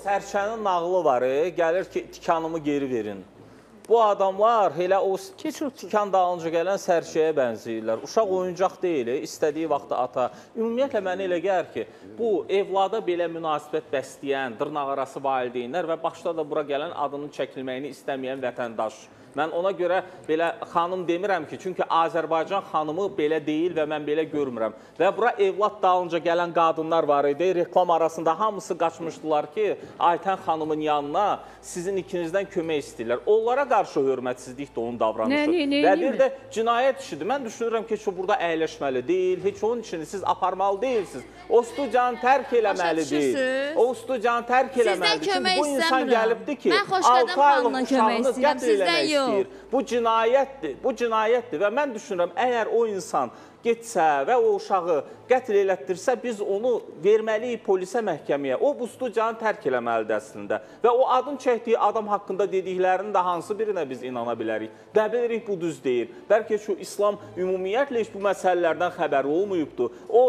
Sərçənin nağılı var, e, gəlir ki, tikanımı geri verin. Bu adamlar elə o tikan dalınca gələn sərçəyə bənzəyirlər. Uşaq oyuncaq deyil, e, istədiyi vaxtda ata. Ümumiyyətlə mənə elə gəlir ki, bu evlada belə münasibət bəsləyən, dırnaqarası valideynlər və başda da bura gələn adının çəkilməyini istəməyən vətəndaş. Mən ona görə belə xanım demirəm ki, çünki Azərbaycan xanımı belə deyil və mən belə görmürəm. Və bura evlad dalınca gələn qadınlar var idi. Reklam arasında hamısı qaçmışdılar ki, Aytən xanımın yanına sizin ikinizdən kömək istəyirlər. Onlara qarşı hörmətsizlikdir onun davranışı. Nə- nə- nə və bir də cinayət işidir. Mən düşünürəm ki, heç o burada əyləşməli deyil, heç onun için siz aparmalı deyilsiniz. O studiyanı tərk eləməli deyil. O studiyanı tərk Sizdən eləməlidir. Çünki kömək bu insan istəmirəm. gəlibdi ki, Mən Xoşqədəm 6 aylıq uşağını istəyirəm, qətl sizdən eləmək yox. istəyir. Bu cinayətdir, bu cinayətdir və mən düşünürəm, əgər o insan getsə və o uşağı qətl elətdirsə, biz onu verməliyik polisə məhkəməyə. O bu studiyanı tərk eləməlidir əslində. Və o adın çəkdiyi adam haqqında dediklərinin də hansı birinə biz inana bilərik? Nə bilirik bu düz deyil. Bəlkə şu İslam ümumiyyətlə heç bu məsələlərdən xəbəri olmayıbdı. O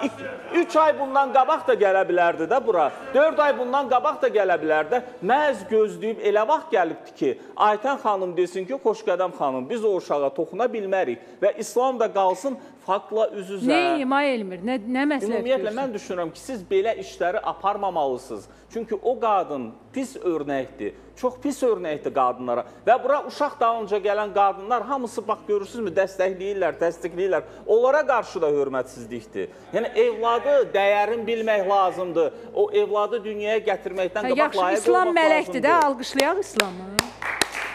3 ay bundan qabaq da gələ bilərdi də bura. 4 ay bundan qabaq da gələ bilərdi. Məz gözləyib elə vaxt gəlibdi ki, Aytən xanım desin ki, Xoşqədəm xanım, biz o uşağa toxuna bilmərik və İslam da qalsın faktla üz-üzə. Neyim ay Elmir? Nə, nə məsləhət Ümumiyyətlə görürsən? mən düşünürəm ki, siz belə işləri aparmamalısınız. Çünki o qadın pis örnəkdir. Çox pis örnəkdir qadınlara. Və bura uşaq dalınca gələn qadınlar hamısı bax görürsünüzmü dəstəkləyirlər, təsdiqləyirlər. Onlara qarşı da hörmətsizlikdir. Yəni evladı dəyərin bilmək lazımdır. O evladı dünyaya gətirməkdən Hə, qabaq yaxşı, layiq İslam olmaq mələkdir də, lazımdır. alqışlayaq İslamı.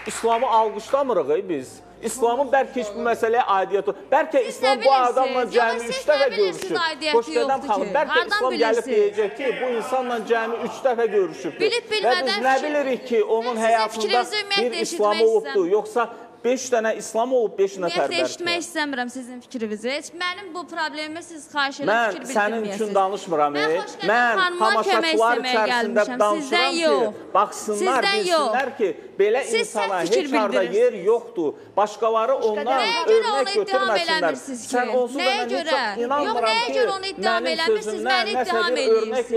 İslamı alqışlamırıq biz. İslamın bəlkə heç bu məsələyə aidiyyəti Bəlkə Siz İslam bu adamla cəmi Yox, 3 siz dəfə görüşüb. Xoşqədəm yoxdur xanım, bəlkə İslam gəlib deyəcək ki, bu insanla cəmi 3 dəfə görüşüb. Bilib bilmədən biz nə bilirik ki, onun Mən həyatında bir İslam eşitmək olubdu, istəmirəm. yoxsa 5 dənə İslam olub, 5 nəfər Ümumiyyətlə eşitmək bəlkə. istəmirəm sizin fikrinizi. Heç mənim bu problemimi siz xahiş edirəm Mən fikir sənin bildirməyəsiniz. üçün danışmıram. Mən ey. Xoşqədəm Mən xanımdan kömək tamaşaçılar içərisində gəlmişəm. danışıram ki, yox. baxsınlar, bilsinlər ki, belə Siz insana heç harda yer yoxdur. Başqaları ondan görə onu örnək götürməsinlər. Sən onsuz da mən heç görə? çox inanmıram Yox, ki, onu mənim sözümdən nəsə bir örnək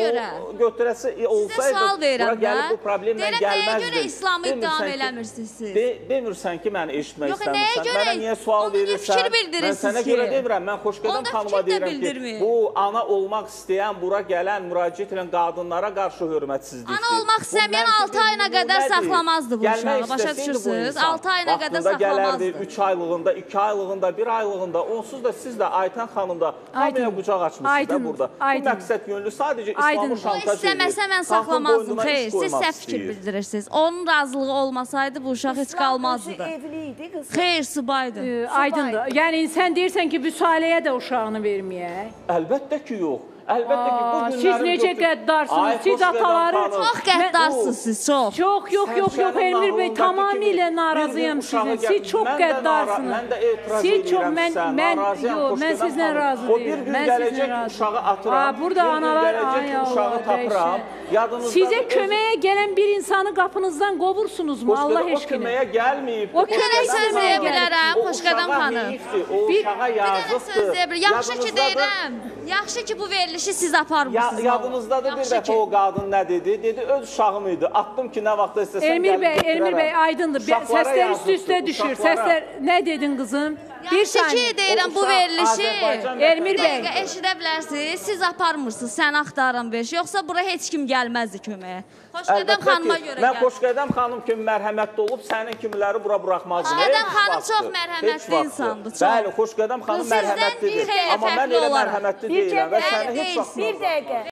görə? o götürəsi olsaydı, bura gəlib bu problemlə Deyirəm, nəyə görə İslamı ki- eləmirsiniz siz? De, demirsən ki, məni eşitmək istəmirsən. Mənə niyə sual verirsən? Mən sənə görə demirəm. Mən Xoşqədəm xanıma deyirəm ki, bu ana olmaq istəyən, bura gələn, müraciət edən qadınlara qarşı hörmətsizlikdir. Ana olmaq istəməyən məntiqi altı ayına nümunədir. qədər saxlamazdı bu uşağı, başa bu düşürsünüz? insan, Altı ayına qədər vaxtında gələrdi, saxlamazdı. 3 aylığında, 2 aylığında, 1 aylığında, onsuz da siz də Aytən xanım da hamıya Aydın. qucaq açmısınız Aydın. da burada. Bu Aydın. məqsəd yönlü sadəcə. İslamı O O şantaj edir. istəməsə mən saxlamazdım. Xeyr, siz səhv fikir bildirirsiniz. Onun razılığı olmasaydı bu uşaq heç qalmazdı da. Evli idi qız. Xeyr, subaydı. Aydındır. Yəni sən deyirsən ki, Vüsaləyə də uşağını verməyək. Əlbəttə ki, yox. Əlbəttə ki, bu Aa, günlərin siz necə qəddarsınız? Siz ataları-. Çox qəddarsınız siz, çox. Yox, yox, yox, yox Elmir bəy, tamamilə narazıyam sizin. Siz çox qəddarsınız. Mən də etiraz Siz çox edirəm mən sizə, mən narazıyam, yox, mən sizlə razı O bir deyiləm. gün Mən gələcək uşağı atıram. Bir gün analar gələcək uşağı tapıram. Sizə köməyə gələn bir insanı qapınızdan qovursunuzmu? Allah O eşqinə. köməyə gəlməyib. O kömək söz sizə deyə gəlir. bilərəm, O Xoşqədəm xanım. O Bir- uşağa yazıqdır. Yaxşı ki deyirəm. Yaxşı ki bu verilişi siz Ya, aparmısınız. yadınızdadır bir dəfə o qadın nə dedi? Dedi öz uşağım idi. Atdım ki, nə vaxtda istəsəm Elmir gəlib bəy, Elmir bəy aydındır. Uşaqlara Səslər üst-üstə düşür. uşaqlara. Səslər nə dedin qızım? Bir Yaxşı saniyə. deyirəm bu verilişi. Elmir Bir bəy. eşidə bilərsiniz. Siz aparmırsınız. Sən axtarın beş. Yoxsa bura heç kim gəlməzdi köməyə. Xoşqədəm xanıma görə mən. Xoşqədəm xanım kimi mərhəmətli olub sənin kimiləri bura buraxmazdım. Xoşqədəm xanım çox mərhəmətli insandır. Bəli, Xoşqədəm xanım mərhəmətlidir. bir Amma mən elə mərhəmətli Bir deyiləm və səni heç vaxt Bir dəqiqə.